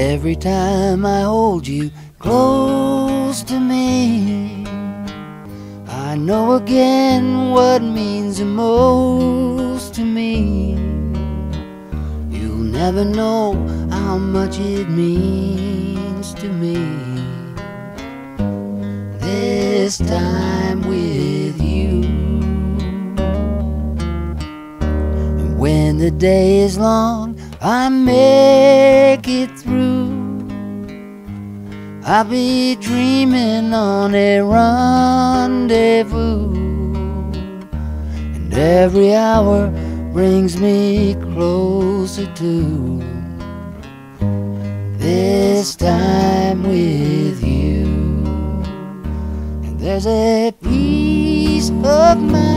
Every time I hold you close to me, I know again what means the most to me. You'll never know how much it means to me. This time with you. The day is long, I make it through. I'll be dreaming on a rendezvous, and every hour brings me closer to this time with you. And there's a peace of mind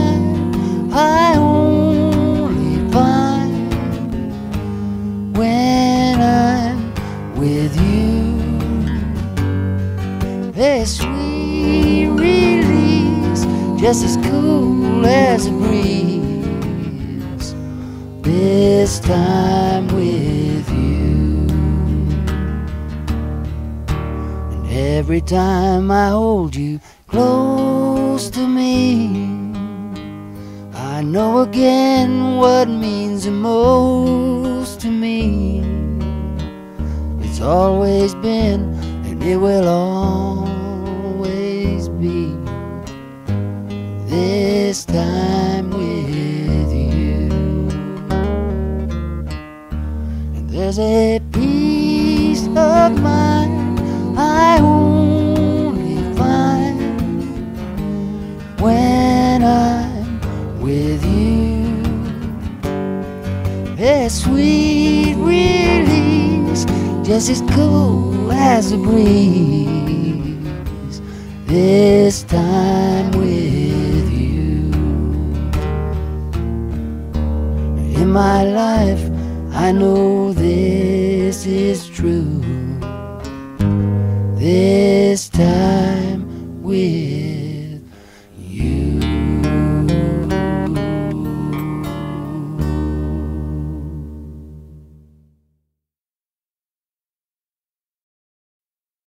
when I'm with you. This sweet release, just as cool as a breeze. This time with you. And every time I hold you close to me, I know again what means the most always been and it will always be this time with you. And there's a peace of mind I only find when I'm with you. A sweet release, just as cool as a breeze. This time with you. In my life, I know this is true. This time with